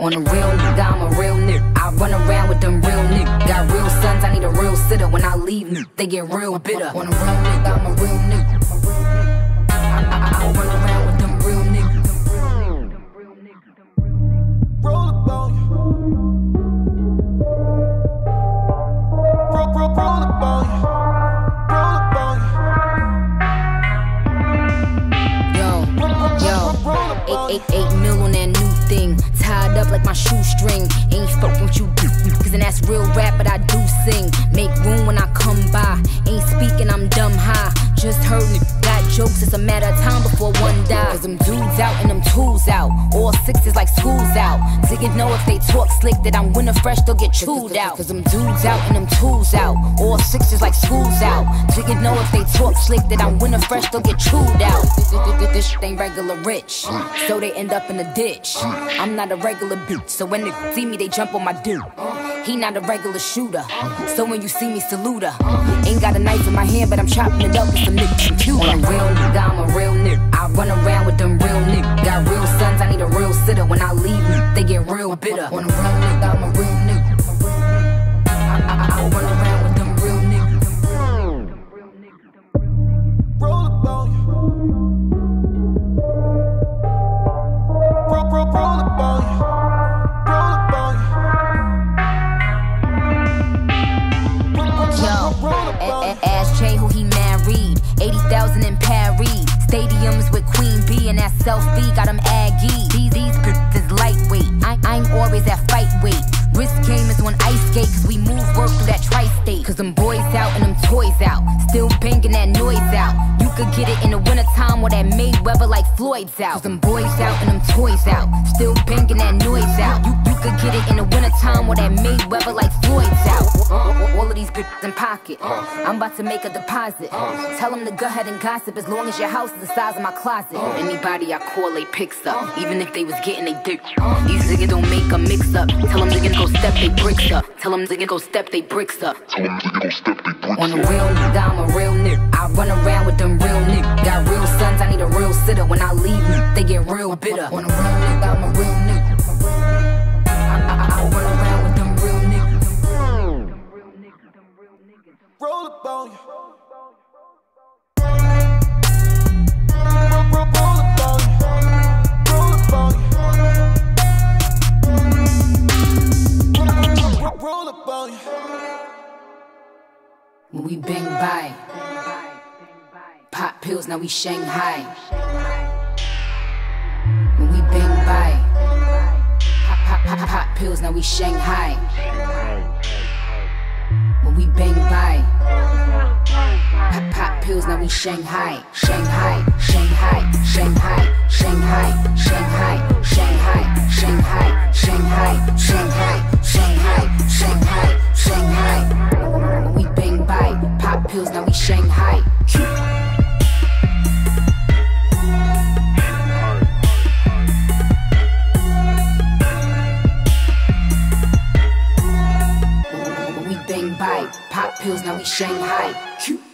On a real nigga, I'm a real nigga. I run around with them real niggas. Got real sons, I need a real sitter. When I leave, they get real bitter. On a real nigga, I'm a real nigga. I, I, I run around with them real niggas. Roll up on you. Roll, roll, roll up on you. Roll up on you. Yo, yo, Roll up on eight, eight, eight mil my shoestring. Ain't fuck with you, cause then that's real rap, but I do sing. Make room when I come by. Ain't speaking, I'm dumb high. Just heard jokes, it's a matter of time before one dies. Cause them dudes out and them tools out. All sixes like school's out. Niggas know if they talk slick that I'm winter fresh, they'll get chewed out. Cause them dudes out and them tools out. All sixes like school's out. Niggas know if they talk slick that I'm winter fresh, they'll get chewed out. This, ain't regular rich. So they end up in the ditch. I'm not a regular bitch. So when they see me, they jump on my dude. He not a regular shooter. So when you see me, salute her. Ain't got a knife in my hand, but I'm chopping it up with some niggas from Cuba. On a real nigga, I'm a real nigga. I run around with them real niggas. Got real sons, I need a real sitter. When I leave, they get real bitter. On a real nigga, I'm a real nigga. I, I, I run around Selfie got him aggy. These, these is lightweight. I, I'm always at fight weight. Risk game is on ice skate, cause we move work through that tri state. Cause them boys out and them toys out. Still banging could get it in the wintertime or that Mayweather like Floyd's out. Cause them boys out and them toys out. Still banging that noise out. You, you could get it in the wintertime or that Mayweather like Floyd's out. Uh, all of these bitches in pocket. I'm about to make a deposit. Tell them to go ahead and gossip as long as your house is the size of my closet. Anybody I call, they picks up. Even if they was getting they dick. These niggas don't make a mix up. Tell them niggas go step they bricks up. Tell them niggas go step they bricks up. On a real nigga, I'm a real nigga. I run around real bitter. On a real nigga, I'm a real nigga. I, I, I run around with them real niggas. Roll up on you. Roll up on you. When we bang by, pop pills, now we Shanghai. Pills, now we Shanghai. When we bang by, pop, pop pills, now we Shanghai. Shanghai, Shanghai, Shanghai, Shanghai, pills, now we Shanghai.